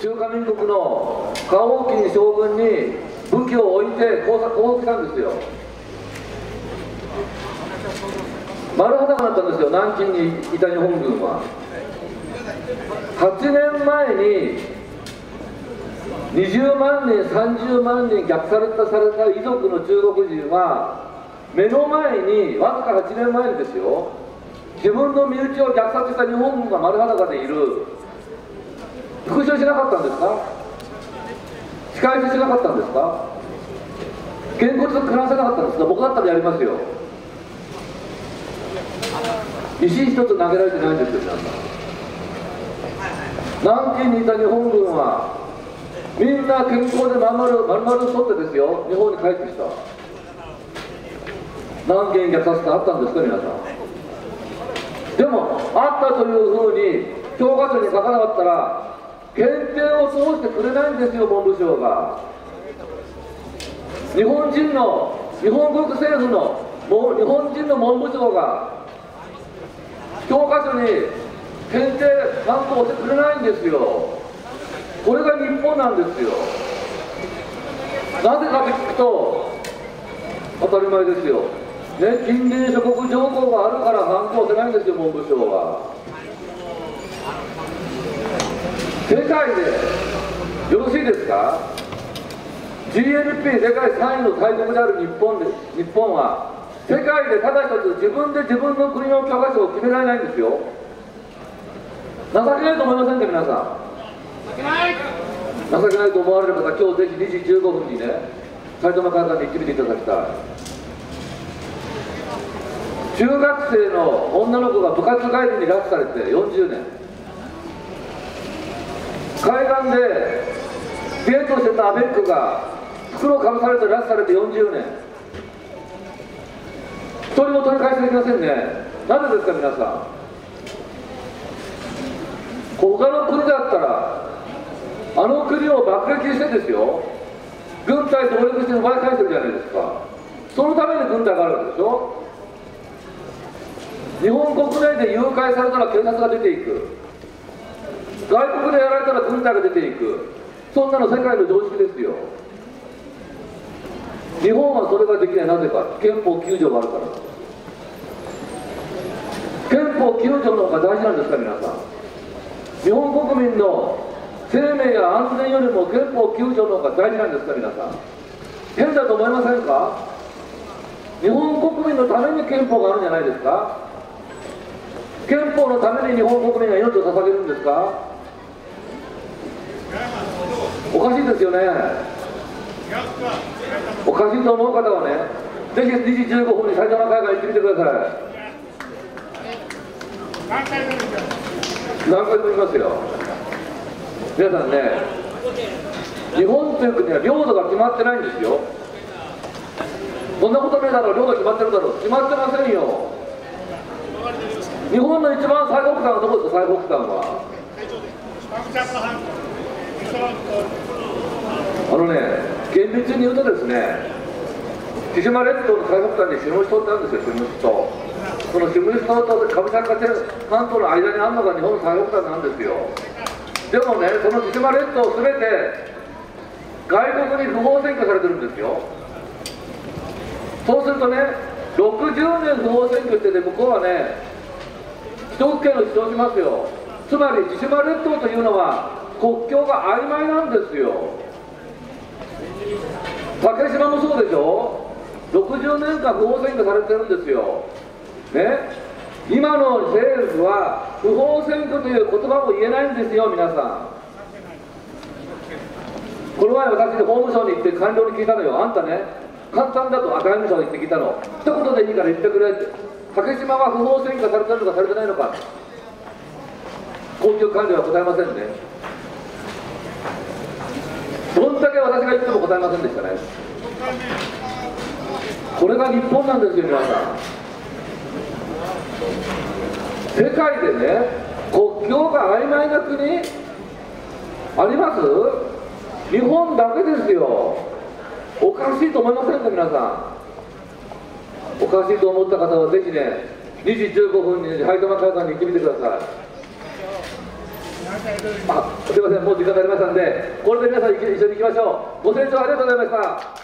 中華民国の河王金将軍に武器を置いて工作降伏したんですよ。丸裸になったんですよ南京にいた日本軍は。8年前に20万人30万人虐殺された遺族の中国人は目の前にわずか8年前にですよ自分の身内を虐殺した日本軍が丸裸でいる。復讐しなかったんですか？仕返ししなかったんですか？げんこつ食らわせなかったんですか？僕だったらやりますよ。石一つ投げられてないんですよ皆さん。南京にいた日本軍はみんな健康でまんまる丸々取ってですよ。日本に帰ってきた。何件虐殺ってあったんですか皆さん。でもあったというふうに教科書に書かなかったら検定を通してくれないんですよ文部省が。日本人の日本国政府の日本人の文部省が。教科書に検定参考してくれないんですよ。これが日本なんですよ。なぜかと聞くと当たり前ですよ。ね近隣諸国条項があるから反抗せないんですよ文部省は。世界でよろしいですか？GNP 世界3位の大国である日本で日本は。世界でただ一つ自分で自分の国の教科書を決められないんですよ。情けないと思いませんか？皆さん。情けないと思われる方今日ぜひ2時15分にね埼玉会館に行ってみていただきたい。中学生の女の子が部活帰りに拉致されて40年。海岸でデートしてたアベックが袋をかぶされて拉致されて40年。一人も取り返しできませんね。なぜですか皆さん。他の国だったらあの国を爆撃してですよ。軍隊と協力して奪い返してるじゃないですか。そのために軍隊があるわけでしょ。日本国内で誘拐されたら警察が出ていく。外国でやられたら軍隊が出ていく。そんなの世界の常識ですよ。日本はそれができない。なぜか。憲法9条があるから。憲法9条の方が大事なんですか皆さん。日本国民の生命や安全よりも憲法9条の方が大事なんですか皆さん。変だと思いませんか？日本国民のために憲法があるんじゃないですか？憲法のために日本国民が命を捧げるんですかおかしいですよね。おかしいと思う方はねぜひ2時15分に埼玉会館行ってみてください。何回も言いますよ。皆さんね日本という国は領土が決まってないんですよ。そんなことねえだろう領土決まってるだろう。決まってませんよ。日本の一番最北端はどこですか最北端は。あのね厳密に言うとですね千島列島の最北端に下人ってあるんですよ下人その下人と上坂半島の間にあるのが日本の最北端なんですよ。でもねその千島列島すべて外国に不法占拠されてるんですよ。そうするとね60年不法占拠してて向こうはね既得権を主張しますよ。つまり千島列島というのは国境が曖昧なんですよ。竹島もそうでしょ？60年間不法占拠されてるんですよ。ね？今の政府は不法占拠という言葉も言えないんですよ皆さん。この前私法務省に行って官僚に聞いたのよ。あんたね簡単だとあ外務省に行って聞いたの。一言でいいから言ってくれって。竹島は不法占拠されてるのかされてないのか。高級官僚は答えませんね。どんだけ私が言っても答えませんでしたね。これが日本なんですよ皆さん。世界でね国境が曖昧な国あります？日本だけですよ。おかしいと思いませんか皆さん。おかしいと思った方はぜひね2時15分に埼玉会館に行ってみてください。あすいませんもう時間になりましたんでこれで皆さん一緒に行きましょう。ご清聴ありがとうございました。